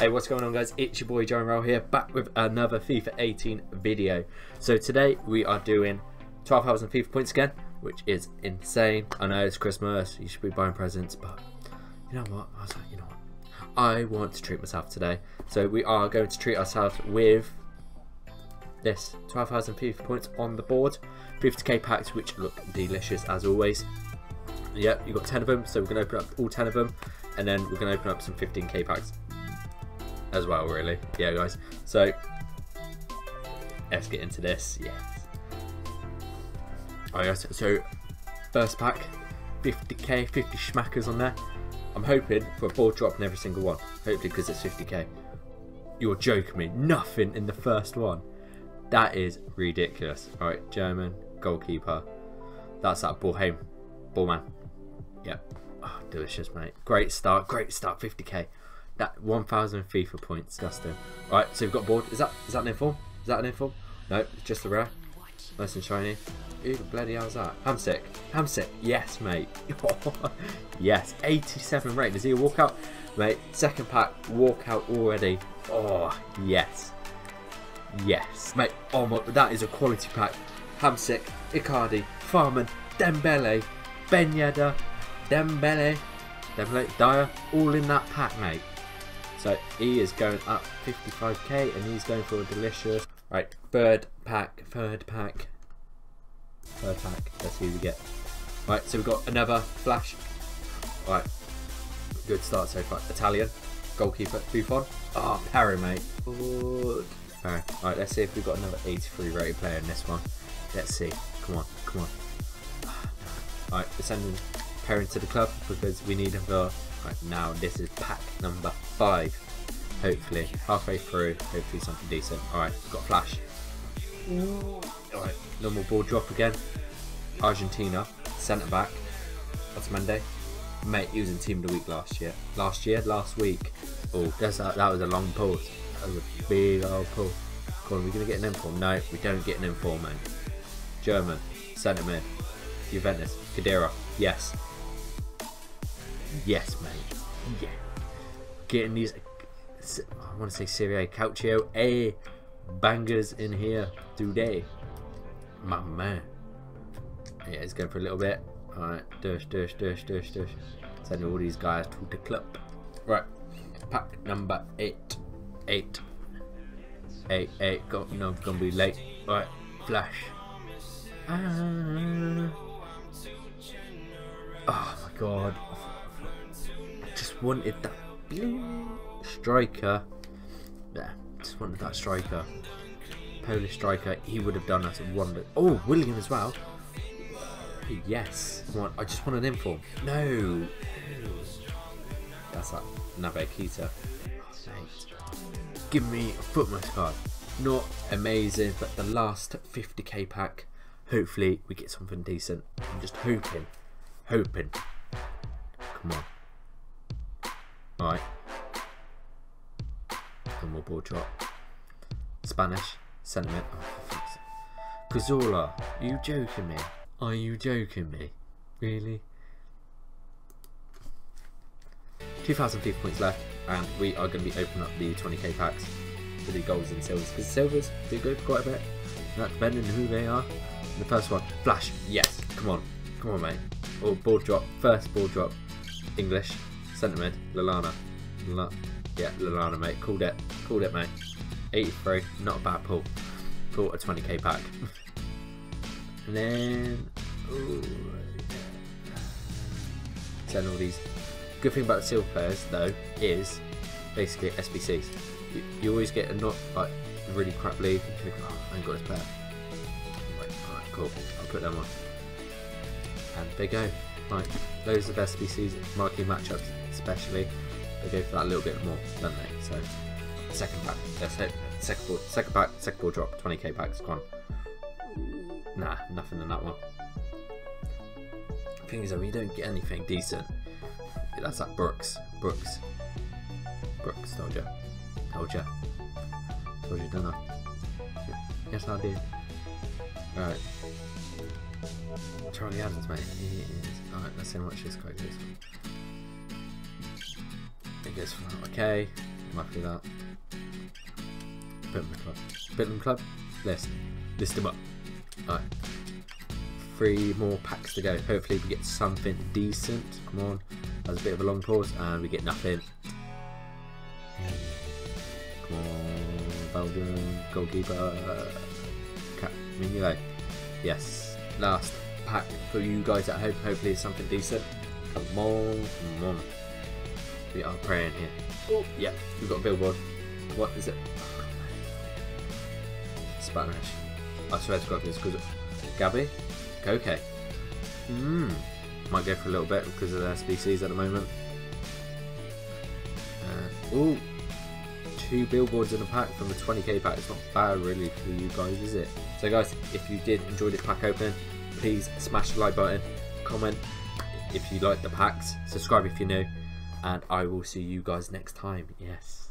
Hey, what's going on guys? It's your boy JyanRoel here, back with another FIFA 18 video. So today we are doing 12,000 FIFA points again, which is insane. I know it's Christmas, you should be buying presents, but you know what? I was like, you know what? I want to treat myself today. So we are going to treat ourselves with this 12,000 FIFA points on the board. 50k packs, which look delicious as always. Yep, you've got 10 of them, so we're going to open up all 10 of them, and then we're going to open up some 15k packs as well, really. Yeah, guys. So, let's get into this. Yes. Oh, Alright, guys. So, first pack, 50k, 50 schmackers on there. I'm hoping for a ball drop in every single one. Hopefully, because it's 50k. You're joking me. Nothing in the first one. That is ridiculous. Alright, German goalkeeper. That's that ball home. Ball man. Yep. Oh, delicious, mate. Great start. Great start. 50k. That 1,000 FIFA points. Disgusting. Right, so we've got board. Is that is that an inform? Is that an inform? No, it's just a rare. Nice and shiny. Ooh, bloody hell's that? Hamsik. Hamsik. Yes, mate. yes. 87 rate. Does he a walkout? Mate, second pack. Walkout already. Oh, yes. Yes. Mate, oh my, that is a quality pack. Hamsik, Icardi, Farman, Dembele, Ben Dembele, Dembele, Dyer, all in that pack, mate. So he is going up 55k and he's going for a delicious. Right, third pack, third pack, third pack. Let's see who we get. Right, so we've got another flash. Right, good start so far. Italian, goalkeeper, Buffon. Ah, oh, Perry, mate. Good. Perry. Right, let's see if we've got another 83 rated player in this one. Let's see. Come on, come on. Ah, Alright, we're sending Perry to the club because we need him for Right, now this is pack number five. Hopefully, halfway through, hopefully something decent. Alright, got flash. Alright, normal ball drop again. Argentina, centre back. That's Monday. Mate, he was in team of the week last year. Last year, last week. Oh, that's that, that was a long pause. That was a big old pull. Come on, we're gonna get an inform. No, we don't get an inform, man. German, centre mid. Juventus, Khedira, yes. Yes, mate. Yeah. Getting these, I want to say Serie A Calcio A bangers in here today. My man. Yeah, he's going for a little bit. Alright, dush, dush, dush, dush, dush. Sending all these guys to the club. Right, pack number eight. Eight. Eight, eight. Go, you know, gonna be late. Right, flash. Ah. Oh my god wanted that striker. Yeah, just wanted that striker. Polish striker. He would have done us a wonder. Oh, William as well. Yes. I just want an inform. No. That's that Nabe. Give me a Futmas card. Not amazing, but the last 50k pack. Hopefully we get something decent. I'm just hoping. Hoping. Come on. Right. One more ball drop. Spanish. Sentiment. Oh. Are you joking me? Are you joking me? Really? 2,000 FIFA points left, and we are going to be opening up the 20k packs for the golds and silvers, because silvers do good quite a bit, Not depending on who they are. The first one, Flash, yes, come on, come on mate. Oh, ball drop, first ball drop, English, Centre mid, Lallana. La yeah, Lallana, mate. Called it. Called it, mate. 83. Not a bad pull. For a 20k pack. and then... Ooh, Send all these. Good thing about the silver players, though, is basically SBCs. You, you always get a not like really crap league. You oh, I ain't got this player. Like, alright, cool. I'll put them on. And they go. Right, loads of SBCs, marquee matchups especially, they go for that little bit more, don't they? So, second pack, let's hit second ball, second pack, second ball drop, 20k packs, on. Nah, nothing in that one. thing is, though, you don't get anything decent. That's that Brooks, Brooks, Brooks, told you, told you, told you, don't I? Yes, I did. Alright. Charlie Adams, mate. He is. Alright, let's see how much this guy goes for. It goes for okay. Might do that. Bitland Club. Bitland Club? List. List them up. Alright. Three more packs to go. Hopefully we get something decent. Come on. That's a bit of a long pause and we get nothing. Come on. Belgium. Goalkeeper. Cap Mignolet. Yes. Last pack for you guys at home. Hopefully it's something decent. Come on. Come on. We are praying here. Oh, yeah. We've got a billboard. What is it? Spanish. I swear to God, it's because of Gabby. Okay. Hmm. Might go for a little bit because of their species at the moment. Uh, ooh. Two billboards in a pack from the 20k pack. It's not bad really for you guys, is it? So guys, if you did enjoy this pack opening, please smash the like button, comment if you like the packs, subscribe if you're new, and I will see you guys next time. Yes.